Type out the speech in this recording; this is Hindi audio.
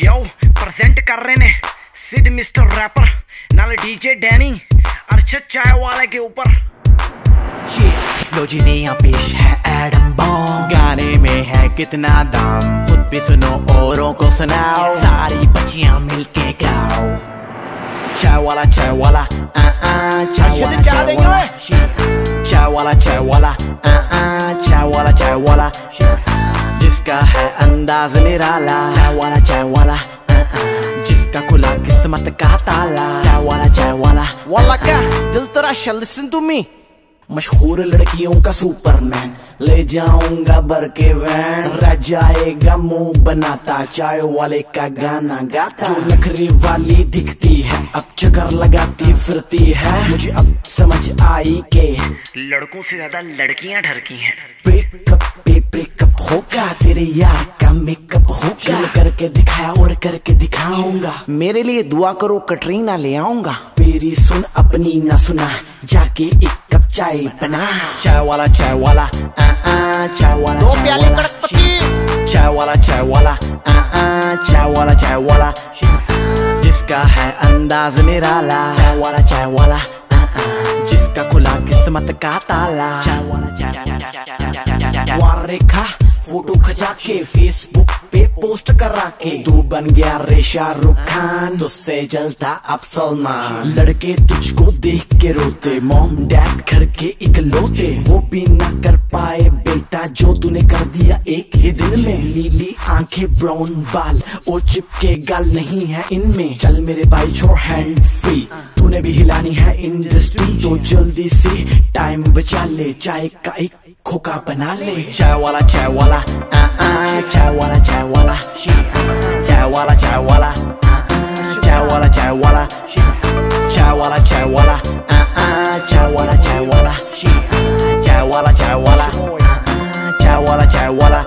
यो प्रेजेंट कर रहे ने सिड मिस्टर रैपर नाल डीजे डैनी अरशद चाय वाले के ऊपर। लो जी नया पेश है एडम बॉम गाने में है कितना दम खुद भी सुनो औरों को सुनाओ। सारी बच्चियाँ मिलके गाओ। चाय वाला चाय वाला आ आ चाय वाला चाय वाला चाय वाला चाय वाला आ आ चाय वाला चाय वाला जिसका है अंदाज निराला चाय वाला चाय वाला आ आ जिसका खुला किस्मत का ताला चाय वाला चाय वाला वाला क्या? दिल तेरा शल लिसन टू मी। मशहूर लड़कियों का सुपरमैन ले जाऊँगा बर के वैन। रह जाएगा मुँह बनाता चाय वाले का गाना गाता। जो नखरी वाली दिखती है अब चक्कर लगाती फिरती है। मुझे अब समझ आई के लड़कों से ज़्यादा लड़कियाँ डरकी हैं। ब्रेकअप होगा तेरे यार का मेकअप होगा। चल। करके दिखाया और करके दिखाऊँगा। मेरे लिए दुआ करो कटरीना ले आऊँगा। मेरी सुन अपनी ना सुना। जाके एक कप चाय बना। चाय वाला चाय वाला आ आ चाय वाला दो प्याले वाला, कड़कपति। चाय वाला चाय वाला आ आ चाय वाला चाय वाला जिसका है अंदाज निराला। चाय वाला चाय वाला आ आ जिसका खुला किस्मत का ताला। चाय रेखा फ़ोटो खचा के फेसबुक पे पोस्ट करा के तू बन गया रे शाहरुख खान, तुझसे जलता अब सलमान। लड़के तुझको देख के रोते मॉम डैड घर के इकलौते। वो भी ना कर पाए बेटा, जो तूने कर दिया एक ही दिन में। नीली आँखें ब्राउन बाल और चिपके गाल नहीं है इनमें। चल मेरे भाई, छोड़ हैंड फ्री तूने भी हिलानी है इंडस्ट्री तो जल्दी से टाइम बचा ले। चाय का एक खोका बना ले चाय वाला चाय वाला आ आ चाय वाला चाय वाला चाय वाला चाय वाला आ आ चाय वाला चाय वाला चाय वाला चाय वाला आ आ चाय वाला चाय वाला चाय वाला चाय वाला आ आ चाय वाला चाय वाला